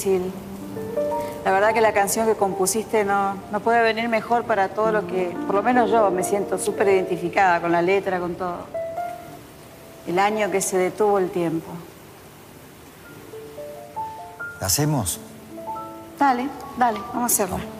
difícil. La verdad que la canción que compusiste no, no puede venir mejor para todo lo que, por lo menos yo me siento súper identificada con la letra, con todo. El año que se detuvo el tiempo. ¿La hacemos? Dale, dale, vamos a hacerlo.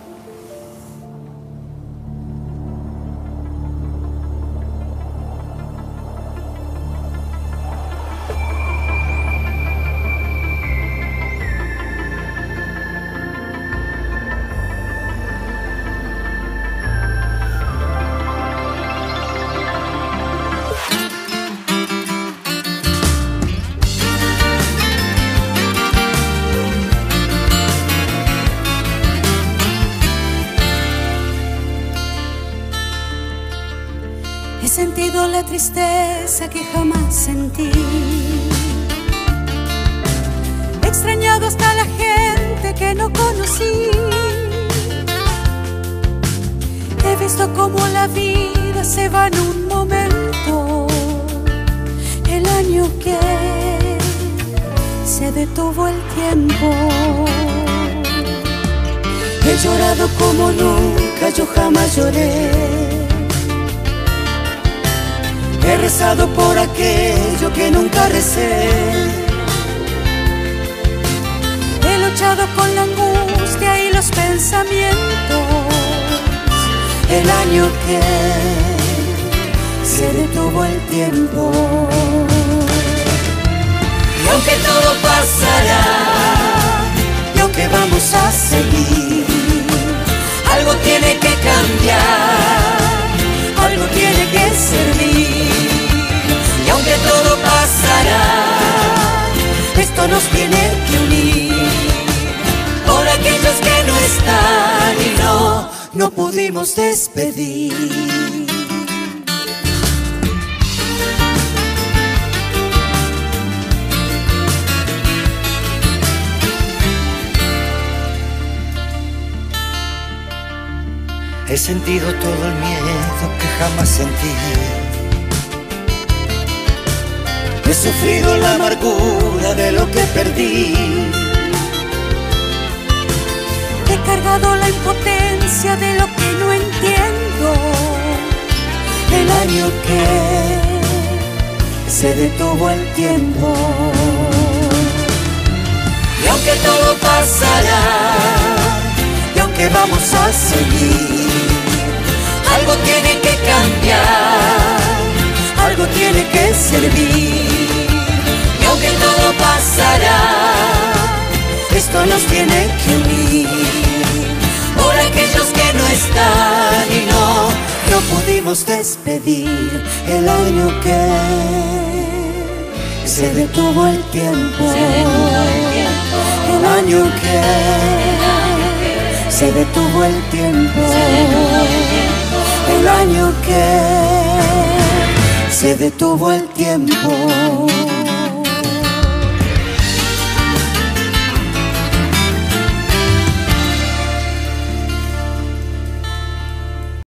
Sentido la tristeza que jamás sentí. He extrañado hasta la gente que no conocí. He visto cómo la vida se va en un momento. El año que se detuvo el tiempo. He llorado como nunca yo jamás lloré. He rezado por aquello que nunca recé. He luchado con la angustia y los pensamientos. El año que se detuvo el tiempo. Esto nos tiene que unir. Por aquellos que no están y no, no pudimos despedir. He sentido todo el miedo que jamás sentí. He sufrido la amargura de lo que perdí. He cargado la impotencia de lo que no entiendo. El año que se detuvo el tiempo. Y aunque todo pasará, y aunque vamos a seguir, algo tiene que cambiar, algo tiene que servir. Esto nos tiene que unir. Por aquellos que no están y no, no pudimos despedir el año que se detuvo el tiempo. El año que se detuvo el tiempo. El año que se detuvo el tiempo.